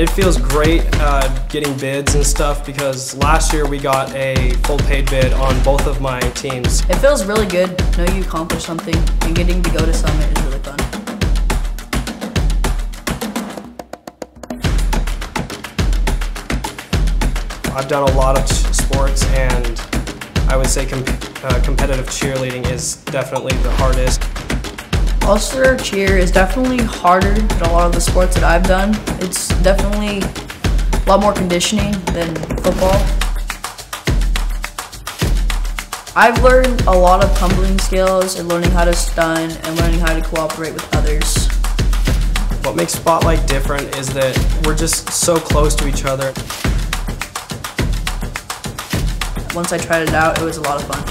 It feels great uh, getting bids and stuff because last year we got a full paid bid on both of my teams. It feels really good. Know you accomplished something, and getting to go to Summit is really fun. I've done a lot of sports and I would say com uh, competitive cheerleading is definitely the hardest. All star cheer is definitely harder than a lot of the sports that I've done. It's definitely a lot more conditioning than football. I've learned a lot of tumbling skills and learning how to stunt and learning how to cooperate with others. What makes Spotlight different is that we're just so close to each other. Once I tried it out, it was a lot of fun.